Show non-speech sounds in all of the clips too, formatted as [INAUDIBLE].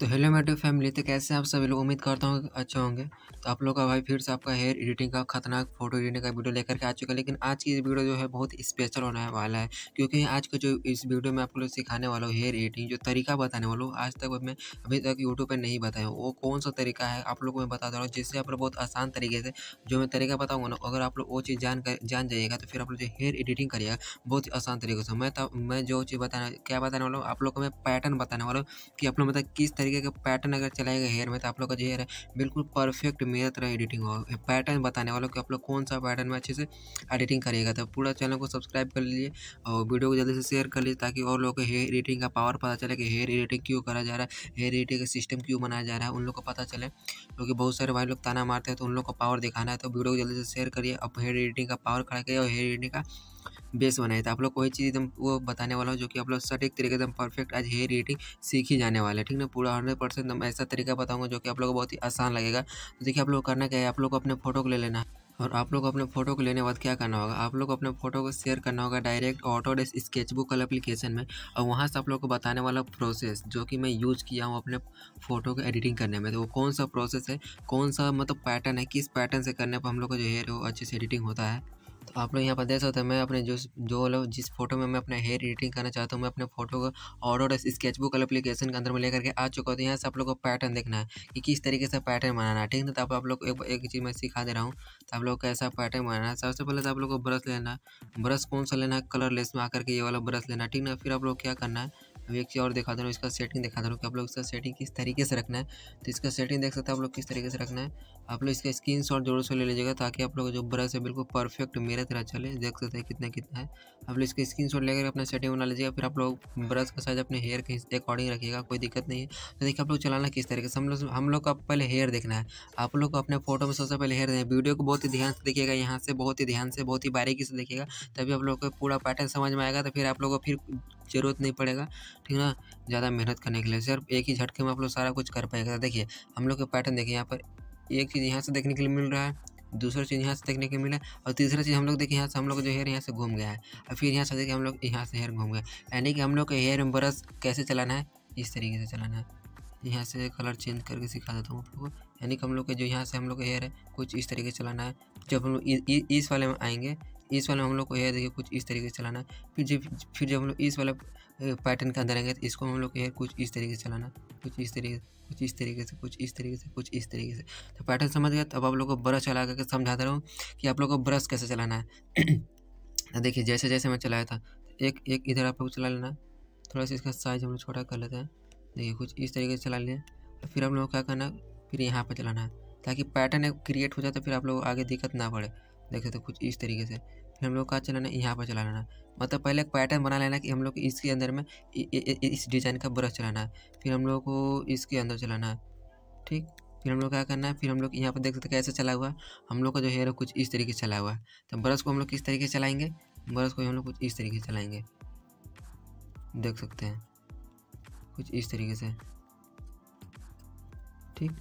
तो हेलो मेरे फैमिली तो कैसे आप सभी लोग? उम्मीद करता हूँ अच्छे होंगे। तो आप लोग का भाई फिर से आपका हेयर एडिटिंग का खतरनाक फ़ोटो एडिटिंग का वीडियो लेकर के आ चुका है। लेकिन आज की वीडियो जो है, बहुत स्पेशल होने वाला है। क्योंकि आज का जो इस वीडियो में आप लोग सिखाने वाला हूँ हेयर एडिटिंग जो तरीका बताने वाला हूँ, आज तक मैं अभी तक यूट्यूब पर नहीं बताया वो कौन सा तरीका है, आप लोग को मैं बता रहा हूँ, जिससे आप लोग बहुत आसान तरीके से जो मैं तरीका बताऊँगा ना, अगर आप लोग वो चीज़ जान कर, जान जाइएगा तो फिर आप लोग जो हेयर एडिटिंग करिएगा, बहुत ही आसान तरीके से। मैं मैं जो चीज़ बताना, क्या बताने वाला हूँ, आप लोग को मैं पैटर्न बताने वाला हूँ कि आप लोग मतलब किस तरीके का पैटर्न अगर चलाएगा हेयर में तो आप लोग का जो हेयर है, बिल्कुल परफेक्ट मेरे तरह एडिटिंग होगा। पैटर्न बताने वालों कि आप लोग कौन सा पैटर्न में अच्छे से एडिटिंग करेगा तो पूरा चैनल को सब्सक्राइब कर लीजिए और वीडियो को जल्दी से शेयर कर लीजिए ताकि और लोगों को हेयर एडिटिंग का पावर पता चले कि हेयर एडिटिंग क्यों करा जा रहा है हेयर एडिटिंग का सिस्टम क्यों बनाया जा रहा है, उन लोग को पता चले। क्योंकि बहुत सारे भाई लोग ताना मारते हैं तो उन लोग को पावर दिखाना है तो वीडियो को जल्दी से शेयर करिए। अब हेयर एडिटिंग का पावर खड़ा करिए और हेयर एडिटिंग का बेस बनाए थे। आप लोग कोई चीज़ एकदम वो बताने वाला हूँ जो कि आप लोग सटीक तरीके एकदम परफेक्ट आज हेयर एडिटिंग सीख ही जाने वाले ठीक ना? पूरा हंड्रेड परसेंट एकदम ऐसा तरीका बताऊँगा जो कि आप लोग को बहुत ही आसान लगेगा। तो देखिए आप लोग करना क्या है, आप लोग अपने फ़ोटो को ले लेना है और आप लोग अपने फ़ोटो को लेने बाद क्या करना होगा, आप लोग अपने फ़ोटो को शेयर करना होगा डायरेक्ट ऑटो डेस्क स्केचबुक वाला एप्लीकेशन में और वहाँ से आप लोग को बताने वाला प्रोसेस जो कि मैं यूज़ किया हूँ अपने फ़ोटो को एडिटिंग करने में। तो वो कौन सा प्रोसेस है, कौन सा मतलब पैटर्न है, किस पैटर्न से करने पर हम लोग का जो हेयर है वो अच्छे से एडिटिंग होता है। तो आप लोग यहाँ पर देख सकते हैं, मैं अपने जो जो लोग जिस फ़ोटो में मैं अपना हेयर एडिटिंग करना चाहता हूँ, मैं अपने फ़ोटो को ऑर्डर स्केचबुक एप्लीकेशन के अंदर में लेकर के आ चुका हूँ। तो यहाँ से आप लोग को पैटर्न देखना है कि किस तरीके से पैटर्न बनाना है, ठीक है तो आप लोग एक एक चीज़ मैं सिखा दे रहा हूँ तो आप लोग कैसा पैटर्न बनाना है। सबसे पहले तो आप लोग को ब्रश लेना है। ब्रश कौन सा लेना है? कलर लेस में आकर के ये वाला ब्रश लेना है, ठीक ना? फिर आप लोग क्या करना है? अभी एक चीज़ और दिखा दे रहा हूँ, इसका सेटिंग दिखा दे रहा हूँ कि आप लोग इसका सेटिंग किस तरीके से रखना है। तो इसका सेटिंग देख सकते हैं आप लोग किस तरीके से रखना है। आप लोग इसका स्क्रीन शॉट ज़रूर से ले लीजिएगा ताकि आप लोग जो ब्रश है बिल्कुल परफेक्ट मेरे तरह चले। देख सकते हैं कितना कितना है। आप लोग इसका स्क्रीन शॉट लेकर अपना सेटिंग बना लीजिएगा, फिर आप लोग ब्रश का साइज़ अपने हेयर के अकॉर्डिंग रखिएगा, कोई दिक्कत नहीं है। तो देखिए आप लोग चलाना किस तरीके से, हम लोग हम लोग का पहले हेयर देखना है। आप लोग को अपने फ़ोटो में सबसे पहले हेयर देना वीडियो को बहुत ही ध्यान से देखिएगा, यहाँ से बहुत ही ध्यान से, बहुत ही बारीकी से देखिएगा, तभी आप लोग को पूरा पैटर्न समझ में आएगा तो फिर आप लोग को फिर ज़रूरत नहीं पड़ेगा, ठीक ना? ज़्यादा मेहनत करने के लिए। सिर्फ़ एक ही झटके में आप लोग सारा कुछ कर पाएगा। देखिए, हम लोग के पैटर्न देखिए, यहाँ पर एक चीज़ यहाँ से देखने के लिए मिल रहा है, दूसरा चीज़ यहाँ से देखने के मिला और तीसरा चीज़ हम लोग देखिए, यहाँ से हम लोग जो हेयर यहाँ से घूम गया है। और फिर यहाँ से देखिए, हम लोग यहाँ से हेयर घूम गया यानी कि हम लोग के हेयर में ब्रश कैसे चलाना है? इस तरीके से चलाना है। यहाँ से कलर चेंज करके सिखा देता हूँ आप लोगों को। यानी कि हम लोग के जो यहाँ से हम लोग का हेयर है, कुछ इस तरीके से चलाना है। जब हम लोग इस वाले में आएँगे इस वाले हम लोग को हेयर देखिए, कुछ इस तरीके से चलाना है। फिर जब फिर जब हम लोग इस वाले पैटर्न के अंदर आएँगे तो इसको हम लोग हेयर कुछ इस तरीके से चलाना कुछ इस तरीके कुछ इस तरीके से, कुछ इस तरीके से, कुछ इस तरीके से। तो पैटर्न समझ गया? तब आप लोग को ब्रश चला करके समझा दे रहा हूँ कि आप लोग को ब्रश कैसे चलाना है। [CLEARS THROAT] देखिए, जैसे जैसे मैं चलाया था, एक एक इधर आप लोग चला लेना। थोड़ा सा इसका साइज़ हम लोग छोटा कर लेते हैं। देखिए, कुछ इस तरीके से चला लिया। फिर हम लोग क्या करना है? फिर यहाँ पर चलाना है। ताकि पैटर्न क्रिएट हो जाए तो फिर आप लोग आगे दिक्कत ना पड़े। देखे तो कुछ इस तरीके से। फिर हम लोग का चलाना है यहाँ पर चला लेना। मतलब पहले एक पैटर्न बना लेना कि हम लोग इसके अंदर में इस डिज़ाइन का ब्रश चलाना। है फिर हम लोग को इसके अंदर चलाना। है ठीक? फिर हम लोग क्या करना है? फिर हम लोग यहाँ पर देख सकते कैसे चला हुआ। है हम लोग का जो हेयर है कुछ इस तरीके से चला हुआ। है तो ब्रश को हम लोग किस तरीके से चलाएँगे? ब्रश को हम लोग कुछ इस तरीके से चलाएँगे। देख सकते हैं। कुछ इस तरीके से। ठीक?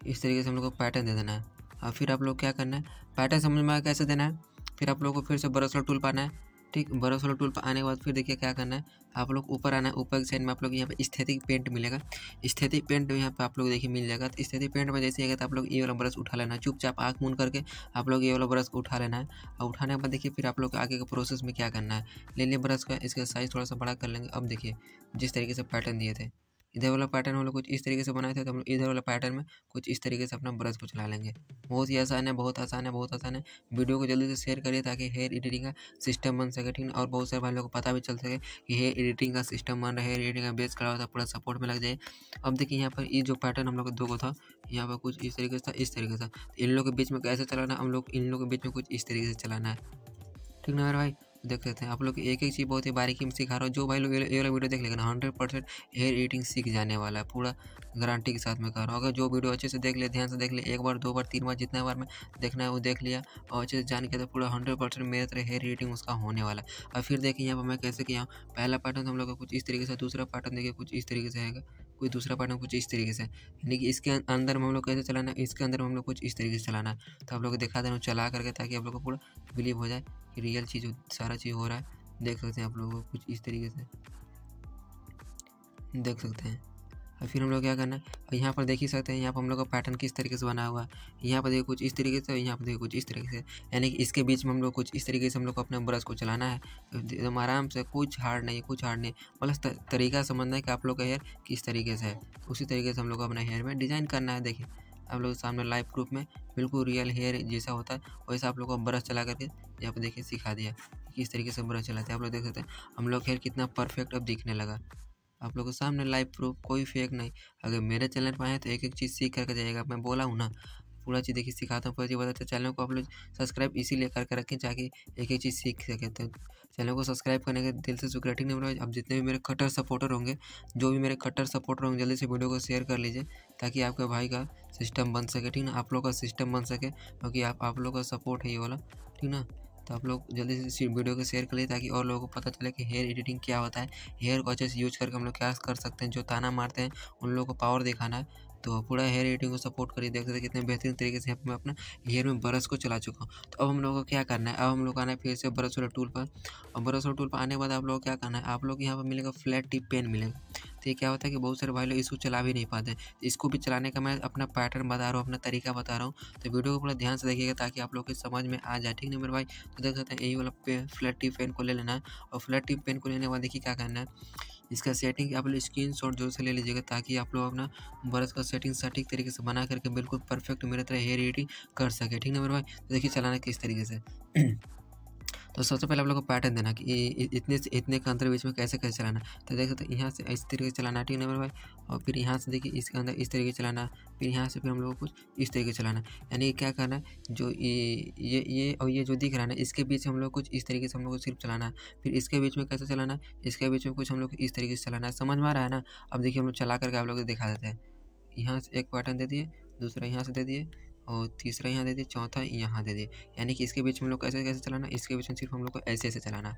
इस तरीके से हम लोग को पैटर्न दे देना। है फिर आप लोग क्या करना है? पैटर्न समझ में आया कैसे देना है? फिर आप लोग को फिर से ब्रश वाला टूल पाना है। ठीक? ब्रश वाला टूल पर आने के बाद फिर देखिए क्या करना है? आप लोग ऊपर आना है। ऊपर की साइड में आप लोग यहाँ पे स्थितिक पेंट मिलेगा। स्थितिक पेंट यहाँ पे आप लोग देखिए मिल जाएगा। तो स्थेटिक पेंट में जैसे आएगा तो आप लोग ये वाला ब्रश उठा लेना है, चुपचाप आँख मून करके आप लोग ये वाला ब्रश उठा लेना है। और उठाने के बाद देखिए फिर आप लोग आगे के प्रोसेस में क्या करना है? ले लिए ब्रश का, इसका साइज़ थोड़ा सा बड़ा कर लेंगे। अब देखिए, जिस तरीके से पैटर्न दिए थे। इधर वाला पैटर्न हम लोग कुछ इस तरीके से बनाए थे तो हम लोग इधर वाला पैटर्न में कुछ इस तरीके से अपना ब्रश को चला लेंगे। बहुत ही आसान है, बहुत आसान है, बहुत आसान है। वीडियो को जल्दी से शेयर करिए ताकि हेयर एडिटिंग का सिस्टम बन सके, ठीक और बहुत सारे भाई लोग को पता भी चल सके कि हेयर एडिटिंग का सिस्टम बन रहा है एडिटिंग का बेस खड़ा होता पूरा सपोर्ट में लग जाए। अब देखिए यहाँ पर ये जो पैटर्न हम लोग दो को था, यहाँ पर कुछ इस तरीके से था, इस तरीके से इन लोग के बीच में कैसे चलाना हम लोग इन लोग के बीच में कुछ इस तरीके से चलाना है। ठीक ना भाई? देख सकते हैं। आप लोग एक एक चीज़ बहुत ही बारीकी में सिखा रहा हूँ। जो भाई लोग ये वाला वीडियो देख लेगा ना हंड्रेड परसेंट हेयर एडिटिंग सीख जाने वाला है। पूरा गारंटी के साथ में कर रहा हूँ। अगर जो वीडियो अच्छे से देख ले, ध्यान से देख ले, एक बार, दो बार, तीन बार, जितना बार में देखना है, वो देख लिया और अच्छे से जान के तो पूरा हंड्रेड परसेंट मेरे तरह हेयर एडिटिंग उसका होने वाला है। और फिर देखिए यहाँ पर मैं कैसे किया हूँ। पहला पैटर्न हम लोग का कुछ इस तरीके से, दूसरा पैटर्न देखिए कुछ इस तरीके से आएगा। कोई दूसरा पैटर्न कुछ इस तरीके से। यानी कि इसके अंदर में हम लोग कैसे चलाना है इसके अंदर में हम लोग कुछ इस तरीके से चलाना। है तो आप लोग दिखा दे रहा हूँ, चला करके ताकि आप लोग को पूरा बिलीव हो जाए कि रियल चीज़, सारा चीज़ हो रहा है। देख सकते हैं आप लोग कुछ इस तरीके से। देख सकते हैं। और फिर हम लोग क्या करना है? यहाँ पर देख ही सकते हैं, यहाँ पर हम लोग का पैटर्न किस तरीके से बना हुआ है। यहाँ पर देखिए कुछ इस तरीके से और यहाँ पर देखिए कुछ इस तरीके से। यानी कि इसके बीच में हम लोग कुछ इस तरीके से हम लोग को अपने ब्रश को चलाना है। एकदम आराम से, कुछ हार्ड नहीं, कुछ हार्ड नहीं। मतलब तरीका समझना है कि आप लोग का हेयर किस तरीके से है। उसी तरीके से हम लोग अपना हेयर में डिज़ाइन करना है। देखिए, आप लोग सामने लाइव प्रूफ में बिल्कुल रियल हेयर जैसा होता है, वैसा आप लोग को ब्रश चला करके यहाँ पर देखिए सिखा दिया किस तरीके से ब्रश चलाते हैं। आप लोग देख सकते हैं, हम लोग हेयर कितना परफेक्ट अब दिखने लगा। आप लोगों के सामने लाइव प्रूफ कोई फेक नहीं। अगर मेरे चैनल पर आए तो एक एक चीज़ सीख करके जाइएगा। मैं बोला हूँ ना, पूरा चीज़ देखिए, सिखाता हूँ, पूरा चीज़ बताते चैनल को आप लोग सब्सक्राइब इसीलिए करके रखें ताकि एक एक चीज़ सीख सकें। तो चैनल को सब्सक्राइब करने के दिल से शुक्रिया। ठीक नहीं अब जितने भी मेरे कटर सपोर्टर होंगे, जो भी मेरे कटर सपोर्टर होंगे, जल्दी से वीडियो को शेयर कर लीजिए ताकि आपके भाई का सिस्टम बन सके। ठीक ना? आप लोग का सिस्टम बन सके, क्योंकि आप आप लोग का सपोर्ट है ये वाला। ठीक ना? तो आप लोग जल्दी से वीडियो को शेयर कर लीजिए ताकि और लोगों को पता चले कि हेयर एडिटिंग क्या होता है। हेयर को अच्छे से यूज़ करके हम लोग क्या कर सकते हैं, जो ताना मारते हैं, उन लोगों को पावर दिखाना। है तो पूरा हेयर एडिटिंग को सपोर्ट करिए देख सकते हैं कितने बेहतरीन तरीके से मैं अपना हेयर में ब्रश को चला चुका हूँ। तो अब हम लोगों को क्या करना है? अब हम लोग आना है फिर से ब्रश वाले टूल पर। और ब्रश वाला टूल पर आने के बाद आप लोग क्या करना है? आप लोग यहाँ पर मिलेगा फ्लैट टिप पेन मिलेगा। तो ये क्या होता है कि बहुत सारे भाई लोग इसको चला भी नहीं पाते इसको भी चलाने का मैं अपना पैटर्न बता रहा हूँ, अपना तरीका बता रहा हूँ। तो वीडियो को पूरा ध्यान से देखिएगा ताकि आप लोग के समझ में आ जाए, ठीक है मेरे भाई? तो देख सकते हैं, यही वाला फ्लैट टिप पेन को ले लेना है। और फ्लैट टिप पेन को लेने के बाद देखिए क्या करना है? इसका सेटिंग आप लोग स्क्रीन शॉट ज़ोर से ले लीजिएगा ताकि आप लोग अपना ब्रश का सेटिंग सटीक तरीके से बना करके बिल्कुल परफेक्ट मेरे तरह हेयर एडिटिंग कर सके। ठीक नंबर भाई? तो देखिए चलाना किस तरीके से। [CLEARS THROAT] तो सबसे पहले आप लोग को पैटर्न देना कि इतने से, इतने के अंतर बीच में कैसे कैसे चलाना तो देख सकते यहाँ से इस तरीके से चलाना ठीक मेरे भाई? और फिर यहाँ से देखिए, इसके अंदर इस तरीके से चलाना फिर यहाँ से फिर हम लोग को कुछ इस तरीके चलाना यानी कि क्या करना है, जो ये ये ये और ये जो दिख रहा है ना, इसके बीच हम लोग कुछ इस तरीके से हम लोग को सिर्फ़ चलाना है। फिर इसके बीच में कैसे चलाना है, इसके बीच में कुछ हम लोग इस तरीके से चलाना है। समझ में आ रहा है ना? अब देखिए हम लोग चला करके आप लोग दिखा देते हैं। यहाँ से एक पैटर्न दे दिए, दूसरा यहाँ से दे दिए। और तीसरा यहाँ दे दे, चौथा यहाँ दे दे। यानी कि इसके बीच में हम लोग कैसे कैसे चलाना, इसके बीच में सिर्फ़ हम लोग को ऐसे ऐसे चलाना।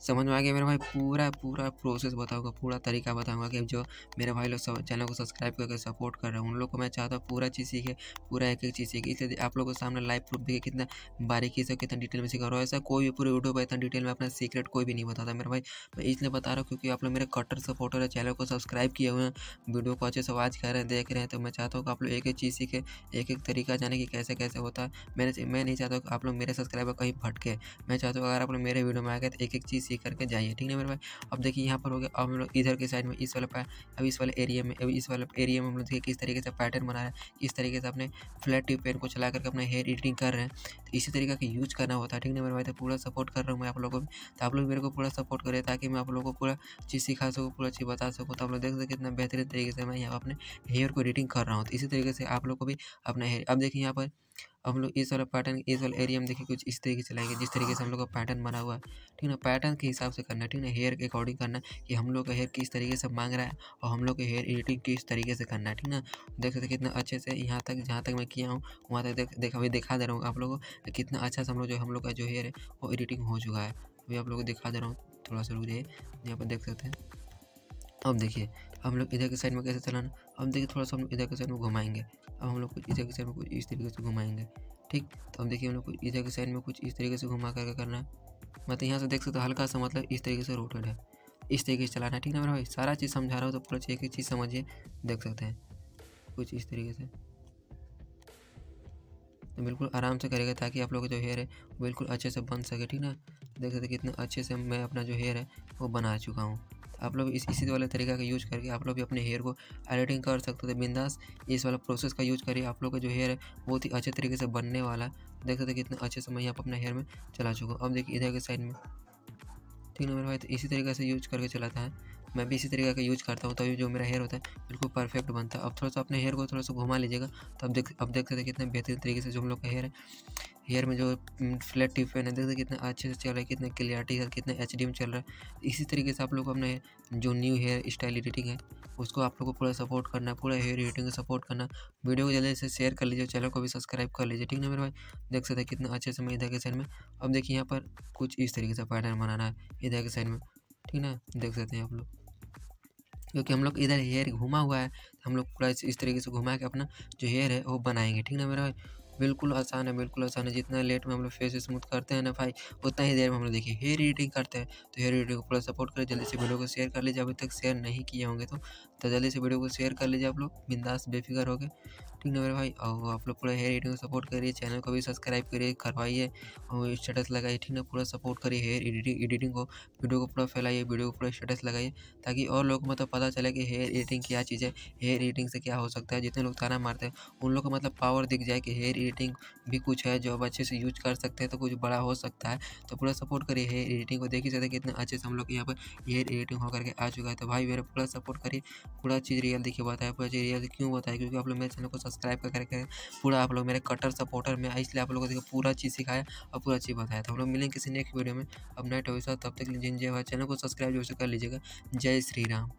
समझ में आ गया? मेरे भाई पूरा पूरा प्रोसेस बताऊँगा, पूरा तरीका बताऊँगा कि जो मेरे भाई लोग सब, चैनल को सब्सक्राइब करके सपोर्ट कर रहे हैं, उन लोग को मैं चाहता हूँ पूरा चीज़ सीखे, पूरा एक एक चीज़ सीखे। इसलिए आप लोगों के सामने लाइव प्रूफ देखिए कितना बारीकी से, कितना डिटेल में सीखा रहा ऐसा कोई भी पूरे वीडियो पर इतना डिटेल में अपना सीक्रेट कोई भी नहीं बताता मेरे भाई। मैं इसलिए बता रहा हूँ क्योंकि आप लोग मेरे कटर सपोर्टर है, चैनल को सब्सक्राइब किए हुए हैं, वीडियो को अच्छे से वाच कर रहे हैं, देख रहे हैं तो मैं चाहता हूँ कि आप लोग एक एक चीज़ सीखे एक एक तरीका जाने की कैसे कैसे होता। है मैंने, मैं नहीं चाहता कि आप लोग मेरे सब्सक्राइबर कहीं भटके। मैं चाहता हूँ अगर आप लोग मेरे वीडियो में आ गए तो एक एक चीज़ सीख करके जाइए, ठीक है मेरे भाई? अब देखिए यहाँ पर हो गया, अब हम लोग इधर के साइड में इस वाले अब इस वाले एरिया में, अब इस वाले एरिया में हम लोग देखिए किस तरीके से पैटर्न बना रहे हैं, किस तरीके से अपने फ्लैट ट्यूब पेन को चला करके अपना हेयर एडिटिंग कर रहे हैं तो इसी तरीके का यूज़ करना होता है, ठीक है मेरे भाई? तो पूरा सपोर्ट कर रहा हूँ मैं आप लोगों को तो आप लोग मेरे को पूरा सपोर्ट करें ताकि मैं आप लोगों को पूरा चीज़ सिखा सकूँ, पूरा चीज़ बता सकूँ तो आप लोग देख सकते कितना बेहतरीन तरीके से मैं यहाँ अपने हेयर को एडिटिंग कर रहा हूँ तो इसी तरीके से आप लोग को भी अपना हेयर अब देखिए यहाँ पर हम लोग इस वाला पैटर्न इस वाला एरिया में देखिए कुछ इस तरीके से चलाएँगे जिस तरीके से हम लोग का पैटर्न बना हुआ है। ठीक है पैटर्न के हिसाब से करना है, ठीक है ना? हेयर के अकॉर्डिंग करना कि हम लोग का हेयर किस तरीके से मांग रहा है और हम लोग का हेयर एडिटिंग किस तरीके से करना है, ठीक है देख सकते कितना अच्छे से यहाँ तक, जहाँ तक मैं किया हूँ, वहाँ तक देख देख, अभी दिखा दे रहा हूँ आप लोगों को कितना अच्छा से हम लोग जो हम लोग का जो हेयर है वो एडिटिंग हो चुका है। अभी आप लोग को दिखा दे रहा हूँ, थोड़ा सा रुक जाइए, यहाँ पर देख सकते हैं। अब देखिए, हम लोग इधर के साइड में कैसे चलाना? अब देखिए, थोड़ा सा हम लोग इधर के साइड में घुमाएँगे। अब हम लोग कुछ इधर के साइड में कुछ इस तरीके से घुमाएँगे, ठीक? तो अब देखिए, हम लोग कुछ इधर के साइड में कुछ इस तरीके से घुमा करके करना है। मतलब यहाँ से देख सकते हो, हल्का सा मतलब इस तरीके से रोटेड है। इस तरीके से चलाना है, ठीक है मेरा भाई? सारा चीज़ समझा रहा हूँ तो पूरा एक एक चीज़ समझिए, देख सकते हैं। कुछ इस तरीके से। तो बिल्कुल आराम से करेगा ताकि आप लोग का जो हेयर है बिल्कुल अच्छे से बन सके, ठीक ना? देख सकते कितने अच्छे से मैं अपना जो हेयर है, वो बना चुका हूँ। आप लोग इस, इसी वाले तरीका का यूज़ करके आप लोग भी अपने हेयर को एडिटिंग कर सकते थे बिंदास इस वाला प्रोसेस का यूज़ करिए। आप लोग का जो हेयर है, बहुत ही अच्छे तरीके से बनने वाला है। देख सकते कितने अच्छे से मैं यहाँ अपने हेयर में चला चुका हूँ। अब देखिए इधर के साइड में। है मेरे भाई? तो इसी तरीके से यूज़ करके चलाता है। मैं भी इसी तरीके का यूज़ करता हूँ, तभी जो मेरा हेयर होता है, बिल्कुल परफेक्ट बनता है। अब थोड़ा सा अपने हेयर को थोड़ा सा घुमा लीजिएगा। तो अब देख अब देख सकते कितने बेहतरीन तरीके से जो हम लोग का हेयर है। हेयर में जो फ्लैट टिप फ़ैन है देखते कितना अच्छे से चल रहा है, कितना क्लियरिटी है, कितना एचडी में चल रहा है। इसी तरीके से आप लोग अपने जो न्यू हेयर स्टाइल एडिटिंग है, उसको आप लोग को पूरा सपोर्ट करना है, पूरा हेयर एडिटिंग को सपोर्ट करना वीडियो को जल्दी से शेयर कर लीजिए, चैनल को भी सब्सक्राइब कर लीजिए, ठीक है मेरे भाई? देख सकते हैं कितना अच्छे से मैं इधर के साइड में, अब देखिए यहाँ पर कुछ इस तरीके से पैटर्न बनाना है, इधर के साइड में, ठीक ना? देख सकते हैं आप लोग। क्योंकि हम लोग इधर हेयर घुमा हुआ है हम लोग पूरा इस तरीके से घुमा के अपना जो हेयर है, वो बनाएँगे, ठीक ना मेरा भाई? बिल्कुल आसान है, बिल्कुल आसान है। जितना लेट में हम लोग फेस स्मूथ करते हैं ना भाई, उतना ही देर में हम लोग देखिए हेयर एडिटिंग करते हैं। तो हेयर एडिटिंग को पूरा सपोर्ट करें जल्दी से वीडियो को शेयर कर लीजिए। अभी तक शेयर नहीं किए होंगे तो तो जल्दी से वीडियो को शेयर कर लीजिए आप लोग, बिंदास बेफिक्र हो गए ठीक ना मेरे भाई। और आप लोग पूरा हेयर एडिटिंग को सपोर्ट करिए, चैनल को भी सब्सक्राइब करिए, करवाइए। और स्टेटस लगाइए, ठीक ना? पूरा सपोर्ट करिए हेयर एडिटिंग एडिटिंग को। वीडियो को पूरा फैलाइए, वीडियो को पूरा स्टेटस लगाइए, ताकि और लोग मतलब पता चले कि हेयर एडिटिंग क्या चीज़ है, हेयर एडिटिंग से क्या हो सकता है। जितने लोग ताना मारते हैं, उन लोग को मतलब पावर दिख जाए कि हेयर एडिटिंग भी कुछ है जो अच्छे से यूज़ कर सकते हैं तो कुछ बड़ा हो सकता है। तो पूरा सपोर्ट करिए हेयर एडिटिंग को। देख ही सकते कितने अच्छे से हम लोग यहाँ पर हेयर एडिटिंग होकर के आ चुका है। तो भाई मेरा पूरा सपोर्ट करिए। पूरा चीज़ रियल देखिए बताया, पूरा चीज़ रियल क्यों बताया? क्योंकि आप लोग मेरे चैनल को सब्सक्राइब करके पूरा आप लोग मेरे कटर सपोर्टर में इसलिए आप लोगों को पूरा चीज़ सिखाया और पूरा चीज़ बताया तो हम लोग मिलेंगे किसी नेक्स्ट वीडियो में। अब नाइट हो तब तक जिन जय चैनल को सब्सक्राइब जो कर लीजिएगा। जय श्री राम।